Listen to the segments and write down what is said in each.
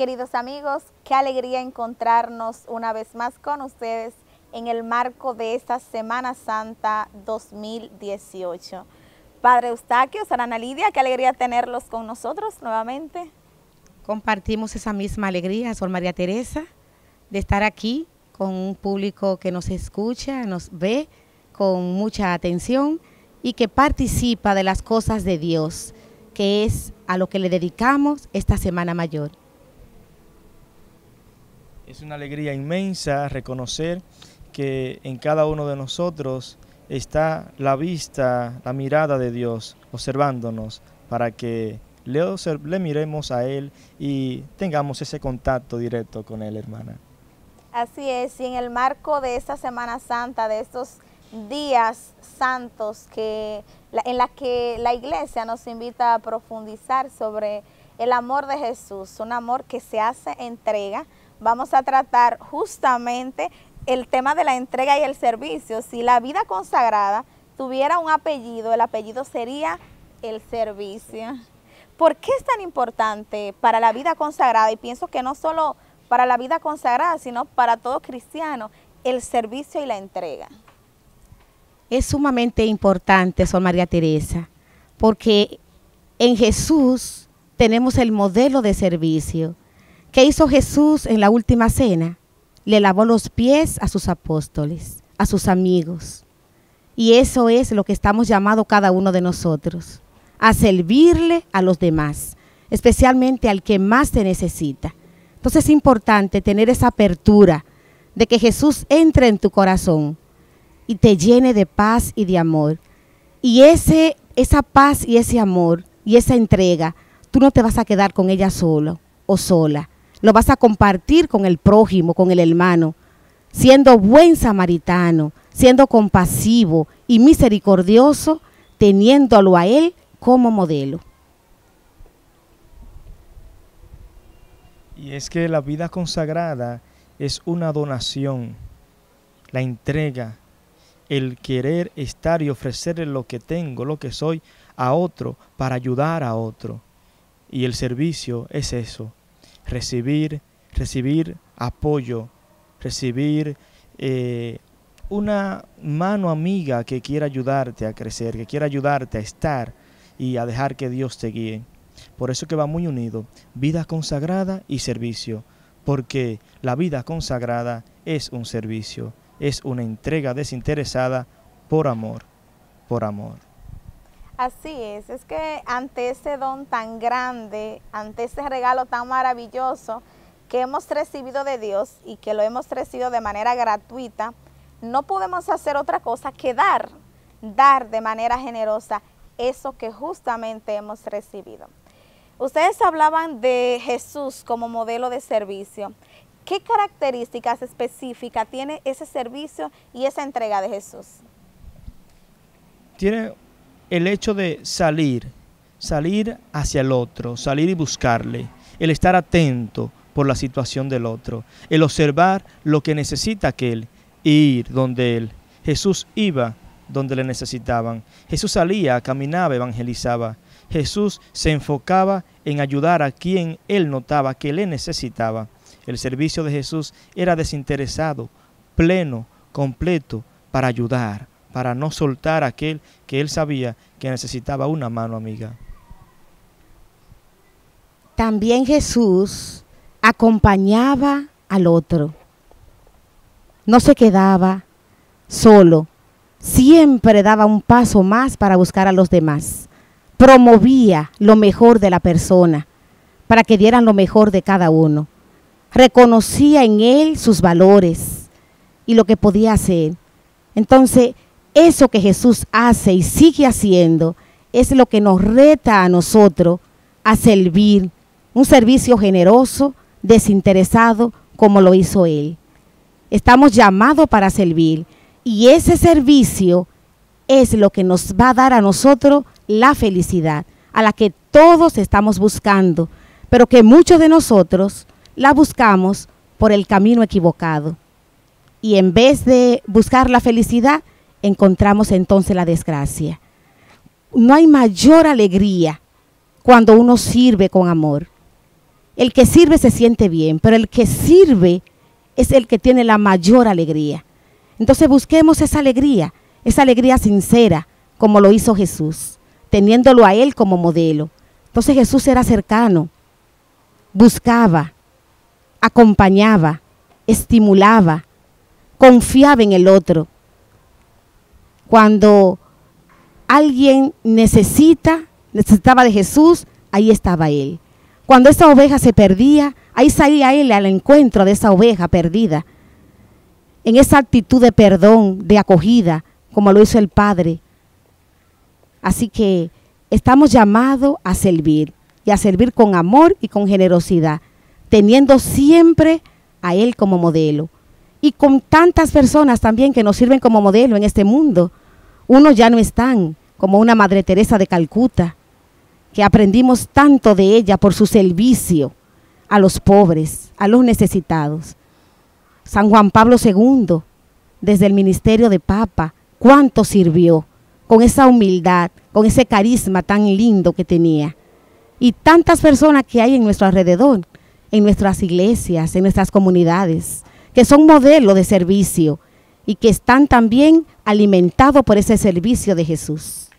Queridos amigos, qué alegría encontrarnos una vez más con ustedes en el marco de esta Semana Santa 2018. Padre Eustaquio, Sarana Lidia, qué alegría tenerlos con nosotros nuevamente. Compartimos esa misma alegría, Sol María Teresa, de estar aquí con un público que nos escucha, nos ve con mucha atención y que participa de las cosas de Dios, que es a lo que le dedicamos esta Semana Mayor. Es una alegría inmensa reconocer que en cada uno de nosotros está la vista, la mirada de Dios observándonos para que le, le, miremos a Él y tengamos ese contacto directo con Él, hermana. Así es, y en el marco de esta Semana Santa, de estos días santos que, en la que la iglesia nos invita a profundizar sobre el amor de Jesús, un amor que se hace entrega, vamos a tratar justamente el tema de la entrega y el servicio. Si la vida consagrada tuviera un apellido, el apellido sería el servicio. ¿Por qué es tan importante para la vida consagrada? Y pienso que no solo para la vida consagrada, sino para todo cristiano, el servicio y la entrega. Es sumamente importante, Sol María Teresa, porque en Jesús tenemos el modelo de servicio. ¿Qué hizo Jesús en la última cena? Le lavó los pies a sus apóstoles, a sus amigos. Y eso es lo que estamos llamados cada uno de nosotros, a servirle a los demás, especialmente al que más te necesita. Entonces es importante tener esa apertura de que Jesús entre en tu corazón y te llene de paz y de amor. Y ese, esa paz y ese amor y esa entrega, tú no te vas a quedar con ella solo o sola lo vas a compartir con el prójimo, con el hermano, siendo buen samaritano, siendo compasivo y misericordioso, teniéndolo a Él como modelo. Y es que la vida consagrada es una donación, la entrega, el querer estar y ofrecerle lo que tengo, lo que soy a otro para ayudar a otro. Y el servicio es eso, recibir, recibir apoyo, recibir eh, una mano amiga que quiera ayudarte a crecer, que quiera ayudarte a estar y a dejar que Dios te guíe. Por eso que va muy unido, vida consagrada y servicio, porque la vida consagrada es un servicio, es una entrega desinteresada por amor, por amor. Así es, es que ante ese don tan grande, ante ese regalo tan maravilloso que hemos recibido de Dios y que lo hemos recibido de manera gratuita, no podemos hacer otra cosa que dar, dar de manera generosa eso que justamente hemos recibido. Ustedes hablaban de Jesús como modelo de servicio. ¿Qué características específicas tiene ese servicio y esa entrega de Jesús? Tiene el hecho de salir, salir hacia el otro, salir y buscarle, el estar atento por la situación del otro, el observar lo que necesita aquel, ir donde él. Jesús iba donde le necesitaban. Jesús salía, caminaba, evangelizaba. Jesús se enfocaba en ayudar a quien él notaba que le necesitaba. El servicio de Jesús era desinteresado, pleno, completo, para ayudar, para no soltar a aquel que él sabía que necesitaba una mano amiga. También Jesús acompañaba al otro. No se quedaba solo, siempre daba un paso más para buscar a los demás. Promovía lo mejor de la persona para que dieran lo mejor de cada uno. Reconocía en él sus valores y lo que podía hacer. Entonces, eso que Jesús hace y sigue haciendo es lo que nos reta a nosotros a servir, un servicio generoso, desinteresado, como lo hizo Él. Estamos llamados para servir y ese servicio es lo que nos va a dar a nosotros la felicidad, a la que todos estamos buscando, pero que muchos de nosotros la buscamos por el camino equivocado. Y en vez de buscar la felicidad, encontramos entonces la desgracia. No hay mayor alegría cuando uno sirve con amor. El que sirve se siente bien, pero el que sirve es el que tiene la mayor alegría. Entonces busquemos esa alegría, esa alegría sincera, como lo hizo Jesús, teniéndolo a Él como modelo. Entonces Jesús era cercano, buscaba, acompañaba, estimulaba, confiaba en el otro. Cuando alguien necesita, necesitaba de Jesús, ahí estaba Él. Cuando esa oveja se perdía, ahí salía Él al encuentro de esa oveja perdida. En esa actitud de perdón, de acogida, como lo hizo el Padre. Así que estamos llamados a servir y a servir con amor y con generosidad, teniendo siempre a Él como modelo. Y con tantas personas también que nos sirven como modelo en este mundo. Unos ya no están, como una Madre Teresa de Calcuta, que aprendimos tanto de ella por su servicio a los pobres, a los necesitados. San Juan Pablo II, desde el ministerio de Papa, cuánto sirvió con esa humildad, con ese carisma tan lindo que tenía. Y tantas personas que hay en nuestro alrededor, en nuestras iglesias, en nuestras comunidades, que son modelos de servicio y que están también alimentados por ese servicio de Jesús.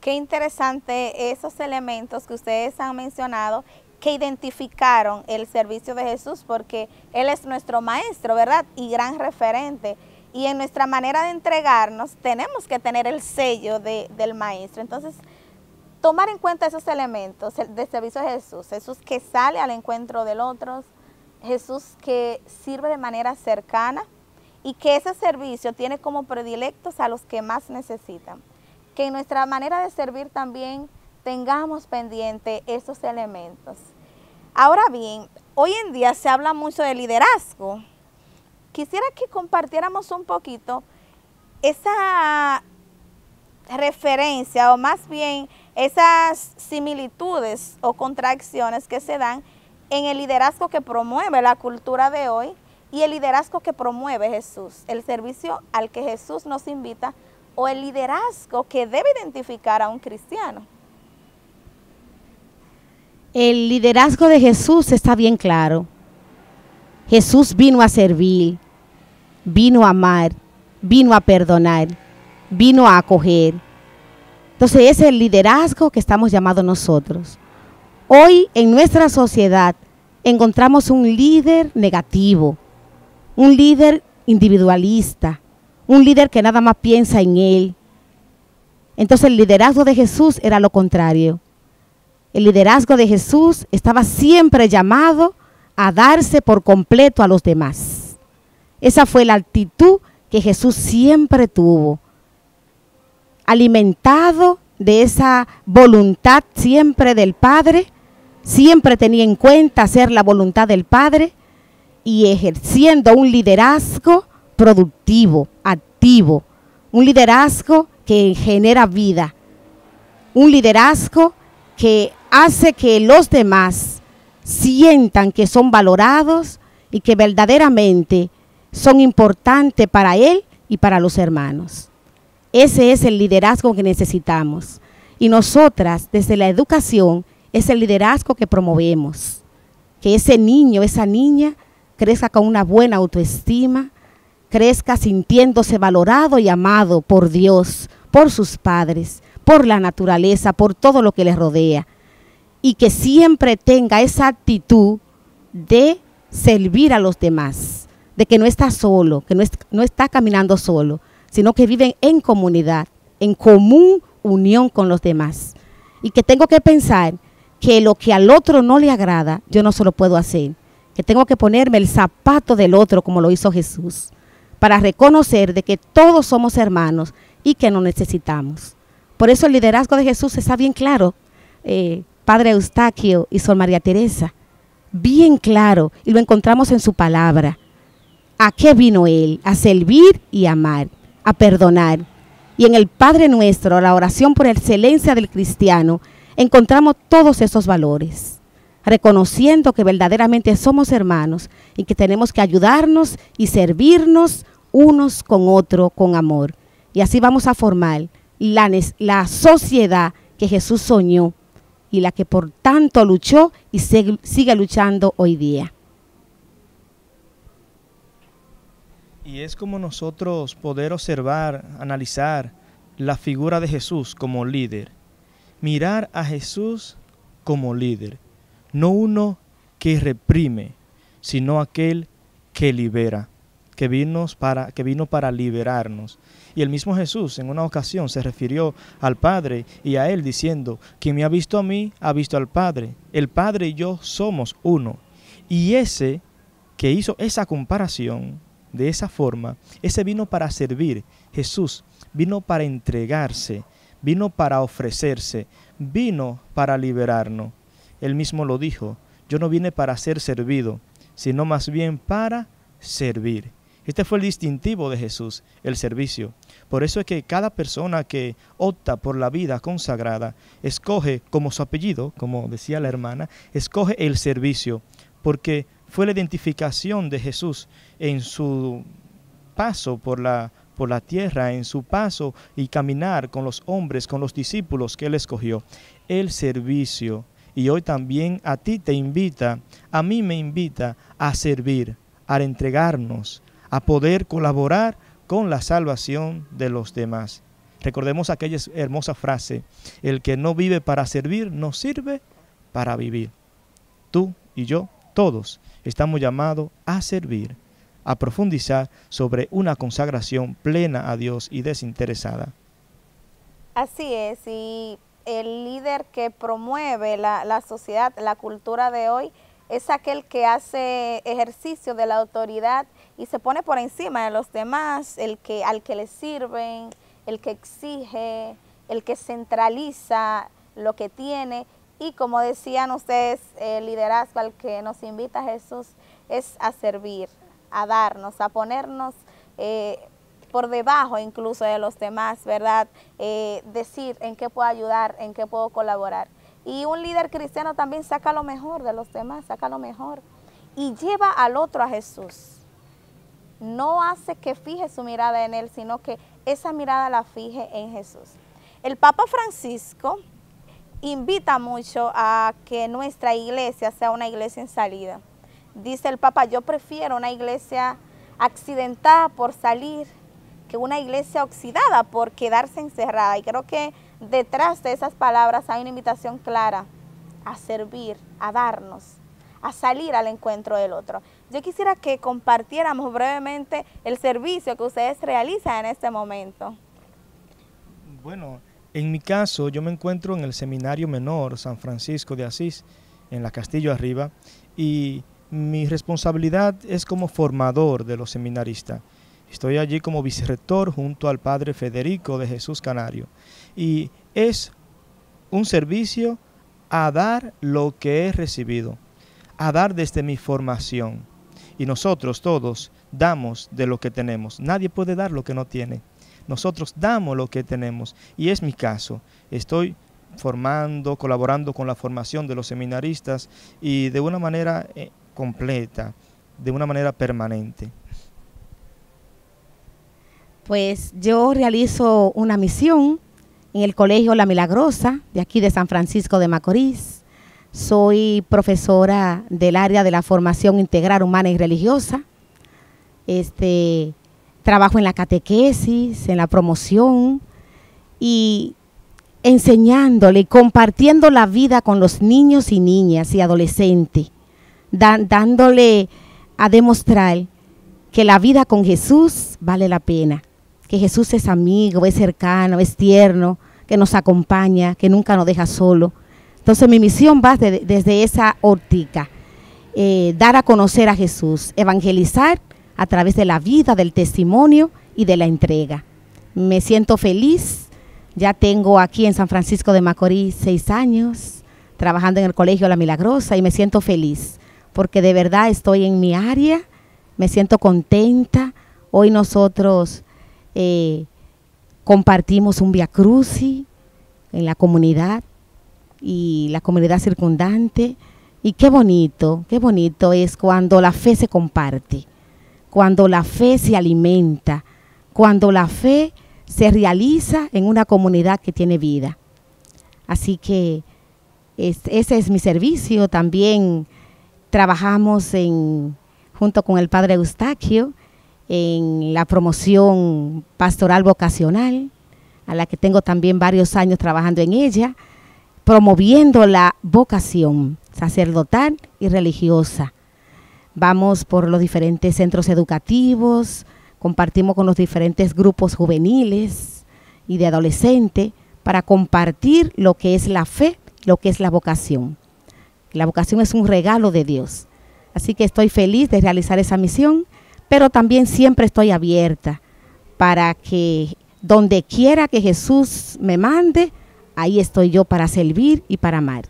Qué interesante esos elementos que ustedes han mencionado que identificaron el servicio de Jesús porque Él es nuestro maestro, ¿verdad? Y gran referente. Y en nuestra manera de entregarnos tenemos que tener el sello del maestro. Entonces, tomar en cuenta esos elementos de servicio de Jesús. Jesús que sale al encuentro del otro, Jesús que sirve de manera cercana y que ese servicio tiene como predilectos a los que más necesitan. Que en nuestra manera de servir también tengamos pendiente esos elementos. Ahora bien, hoy en día se habla mucho de liderazgo. Quisiera que compartiéramos un poquito esa referencia o más bien esas similitudes o contracciones que se dan en el liderazgo que promueve la cultura de hoy y el liderazgo que promueve Jesús, el servicio al que Jesús nos invita o el liderazgo que debe identificar a un cristiano. El liderazgo de Jesús está bien claro. Jesús vino a servir, vino a amar, vino a perdonar, vino a acoger. Entonces es el liderazgo que estamos llamados nosotros. Hoy en nuestra sociedad encontramos un líder negativo, un líder individualista, un líder que nada más piensa en él. Entonces el liderazgo de Jesús era lo contrario. El liderazgo de Jesús estaba siempre llamado a darse por completo a los demás. Esa fue la actitud que Jesús siempre tuvo, alimentado de esa voluntad siempre del Padre, siempre tenía en cuenta hacer la voluntad del Padre y ejerciendo un liderazgo productivo, activo, un liderazgo que genera vida, un liderazgo que hace que los demás sientan que son valorados y que verdaderamente son importantes para él y para los hermanos. Ese es el liderazgo que necesitamos. Y nosotras, desde la educación, es el liderazgo que promovemos. Que ese niño, esa niña, crezca con una buena autoestima, crezca sintiéndose valorado y amado por Dios, por sus padres, por la naturaleza, por todo lo que les rodea y que siempre tenga esa actitud de servir a los demás, de que no está solo, que no, está caminando solo, sino que vive en comunidad, en común unión con los demás. Y que tengo que pensar que lo que al otro no le agrada, yo no se lo puedo hacer. Que tengo que ponerme el zapato del otro como lo hizo Jesús, para reconocer de que todos somos hermanos y que nos necesitamos. Por eso el liderazgo de Jesús está bien claro. Eh, Padre Eustaquio y Sol María Teresa. Bien claro, y lo encontramos en su palabra. ¿A qué vino Él? A servir y amar, a perdonar. Y en el Padre nuestro, la oración por excelencia del cristiano, encontramos todos esos valores, reconociendo que verdaderamente somos hermanos y que tenemos que ayudarnos y servirnos unos con otro con amor. Y así vamos a formar la, la sociedad que Jesús soñó y la que por tanto luchó y sigue luchando hoy día. Y es como nosotros poder observar, analizar la figura de Jesús como líder. Mirar a Jesús como líder. No uno que reprime, sino aquel que libera, que vino para, que vino para liberarnos. Y el mismo Jesús en una ocasión se refirió al Padre y a Él diciendo, quien me ha visto a mí, ha visto al Padre. El Padre y yo somos uno. Y ese que hizo esa comparación de esa forma, ese vino para servir. Jesús vino para entregarse, vino para ofrecerse, vino para liberarnos. Él mismo lo dijo, yo no vine para ser servido, sino más bien para servir. Este fue el distintivo de Jesús, el servicio. Por eso es que cada persona que opta por la vida consagrada escoge como su apellido, como decía la hermana, escoge el servicio, porque fue la identificación de Jesús en su paso por la, por la tierra, en su paso y caminar con los hombres, con los discípulos que él escogió. El servicio. Y hoy también a ti te invita, a mí me invita a servir, a entregarnos, a poder colaborar con la salvación de los demás. Recordemos aquella hermosa frase, el que no vive para servir, no sirve para vivir. Tú y yo todos estamos llamados a servir, a profundizar sobre una consagración plena a Dios y desinteresada. Así es, y el líder que promueve la, sociedad, la cultura de hoy, es aquel que hace ejercicio de la autoridad y se pone por encima de los demás, el que al que le sirven, el que exige, el que centraliza lo que tiene. Y como decían ustedes, el liderazgo al que nos invita Jesús es a servir, a darnos, a ponernos eh, por debajo incluso de los demás, ¿verdad? Eh, decir en qué puedo ayudar, en qué puedo colaborar. Y un líder cristiano también saca lo mejor de los demás, saca lo mejor. Y lleva al otro a Jesús. No hace que fije su mirada en él, sino que esa mirada la fije en Jesús. El Papa Francisco invita mucho a que nuestra iglesia sea una iglesia en salida. Dice el Papa, yo prefiero una iglesia accidentada por salir que una iglesia oxidada por quedarse encerrada. Y creo que detrás de esas palabras hay una invitación clara a servir, a darnos, a salir al encuentro del otro. Yo quisiera que compartiéramos brevemente el servicio que ustedes realizan en este momento. Bueno, en mi caso, yo me encuentro en el Seminario Menor San Francisco de Asís, en la Castillo Arriba, y mi responsabilidad es como formador de los seminaristas. Estoy allí como vicerrector junto al Padre Federico de Jesús Canario. Y es un servicio a dar lo que he recibido, a dar desde mi formación. Y nosotros todos damos de lo que tenemos. Nadie puede dar lo que no tiene nosotros damos lo que tenemos. Y es mi caso. Estoy formando, colaborando con la formación de los seminaristas y de una manera eh, completa, de una manera permanente. Pues yo realizo una misión en el Colegio La Milagrosa, de aquí de San Francisco de Macorís. Soy profesora del área de la formación integral humana y religiosa. Este, trabajo en la catequesis, en la promoción y enseñándole compartiendo la vida con los niños y niñas y adolescentes, dándole a demostrar que la vida con Jesús vale la pena, que Jesús es amigo, es cercano, es tierno, que nos acompaña, que nunca nos deja solo. Entonces mi misión va desde esa óptica, eh, dar a conocer a Jesús, evangelizar a través de la vida, del testimonio y de la entrega. Me siento feliz. Ya tengo aquí en San Francisco de Macorís seis años trabajando en el Colegio La Milagrosa y me siento feliz porque de verdad estoy en mi área, me siento contenta. Hoy nosotros eh, compartimos un Via Cruci en la comunidad y la comunidad circundante. Y qué bonito, qué bonito es cuando la fe se comparte cuando la fe se alimenta, cuando la fe se realiza en una comunidad que tiene vida. Así que ese es mi servicio. También trabajamos en, junto con el padre Eustaquio en la promoción pastoral vocacional, a la que tengo también varios años trabajando en ella, promoviendo la vocación sacerdotal y religiosa. Vamos por los diferentes centros educativos, compartimos con los diferentes grupos juveniles y de adolescentes para compartir lo que es la fe, lo que es la vocación. La vocación es un regalo de Dios. Así que estoy feliz de realizar esa misión, pero también siempre estoy abierta para que donde quiera que Jesús me mande, ahí estoy yo para servir y para amar.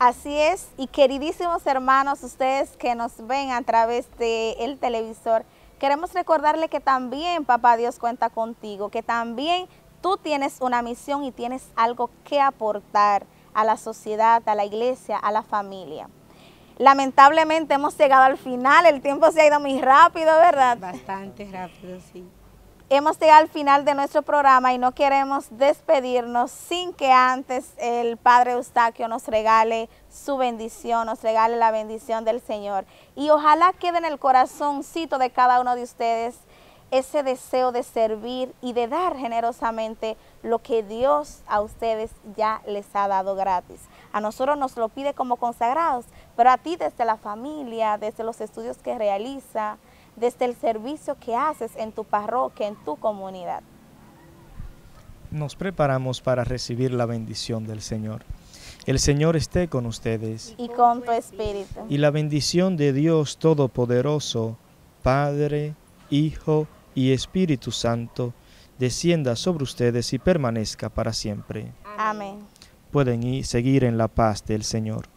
Así es, y queridísimos hermanos, ustedes que nos ven a través del televisor, queremos recordarle que también Papá Dios cuenta contigo, que también tú tienes una misión y tienes algo que aportar a la sociedad, a la iglesia, a la familia. Lamentablemente hemos llegado al final, el tiempo se ha ido muy rápido, ¿verdad? Bastante rápido, sí. Hemos llegado al final de nuestro programa y no queremos despedirnos sin que antes el Padre Eustaquio nos regale su bendición, nos regale la bendición del Señor. Y ojalá quede en el corazoncito de cada uno de ustedes ese deseo de servir y de dar generosamente lo que Dios a ustedes ya les ha dado gratis. A nosotros nos lo pide como consagrados, pero a ti desde la familia, desde los estudios que realiza, desde el servicio que haces en tu parroquia, en tu comunidad. Nos preparamos para recibir la bendición del Señor. El Señor esté con ustedes. Y con tu espíritu. Y la bendición de Dios Todopoderoso, Padre, Hijo y Espíritu Santo, descienda sobre ustedes y permanezca para siempre. Amén. Pueden ir, seguir en la paz del Señor.